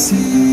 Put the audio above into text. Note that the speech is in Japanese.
see.